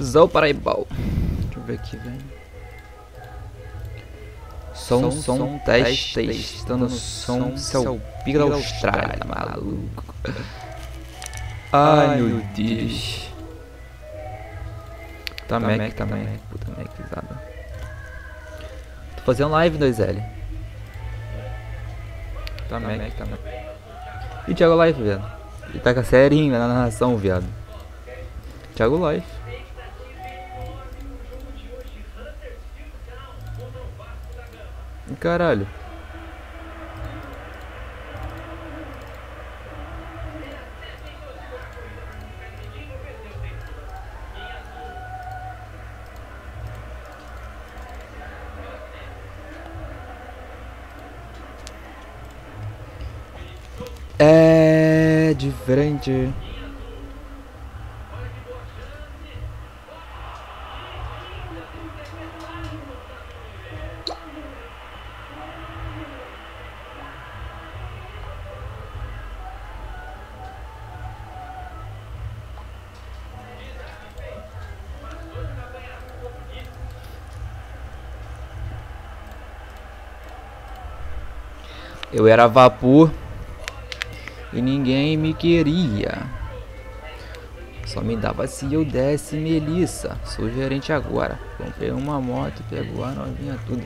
Zou Paraibal. Deixa eu ver aqui, velho. Som, som, som, teste, testando som, seu pica da Austrália, maluco. Ai, meu Deus. Tá Mac, tá Mac, puta Mac, risada. Tô fazendo live 2L. Tá Mac, tá Mac. E Thiago Life, velho. Ele tá com a serinha na narração, viado. Thiago Life. Caralho. É diferente. Eu era vapor e ninguém me queria. Só me dava se eu desse Melissa. Sou gerente agora. Comprei uma moto, pegou a novinha tudo.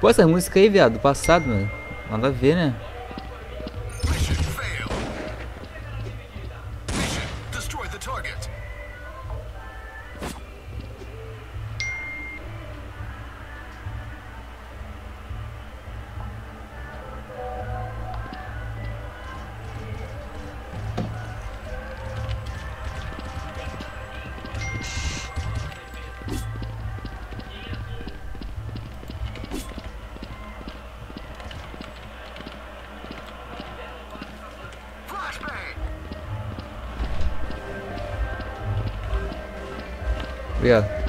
Pô, essa música aí, viado, do passado, mano. Nada a ver, né? Obrigado.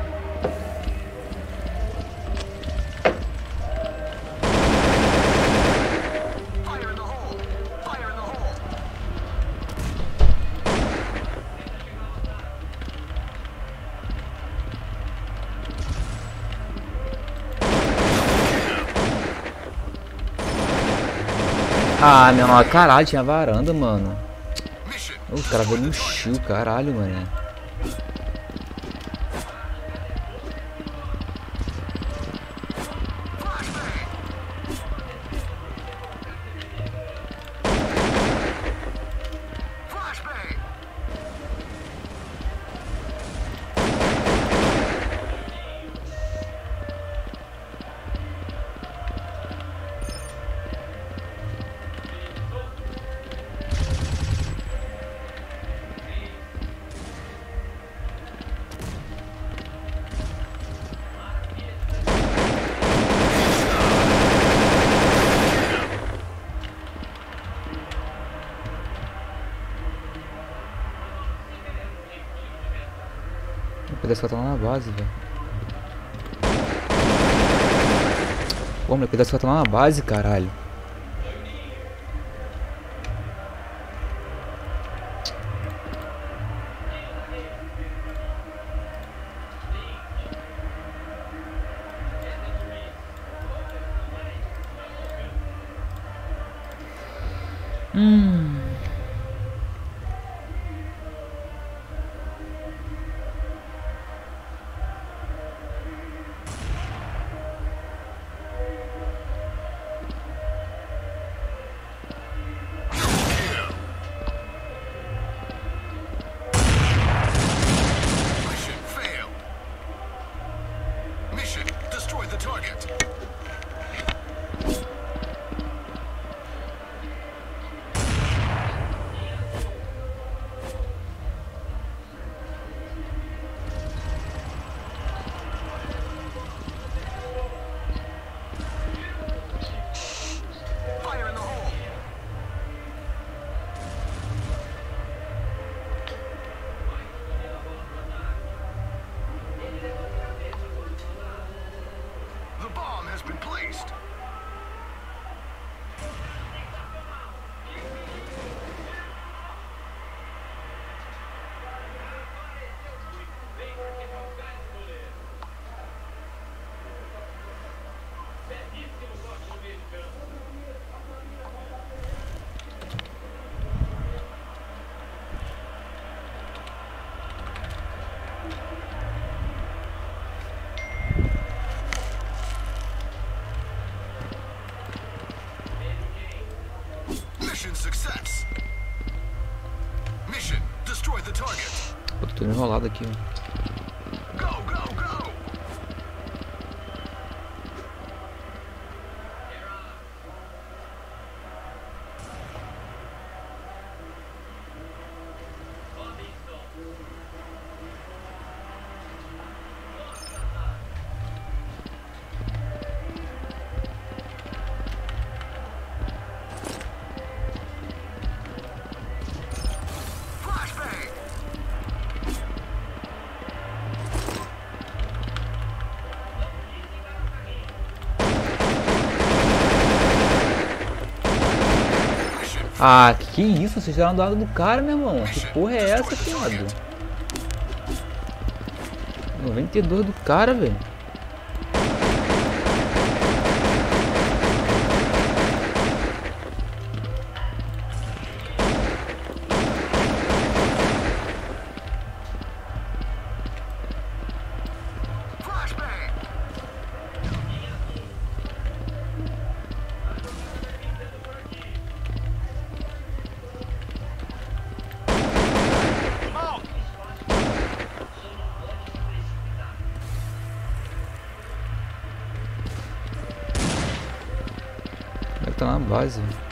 Ah, meu caralho, tinha varanda, mano. O cara veio no chill, caralho, mano. Parece que tá lá na base, velho. Pô, meu parece que tá lá na base, caralho. Hum. Pô, tô enrolado aqui, mano. Ah, que isso? Vocês tiraram do lado do cara, meu irmão. Que porra é essa, piada? 92 do cara, velho. Base.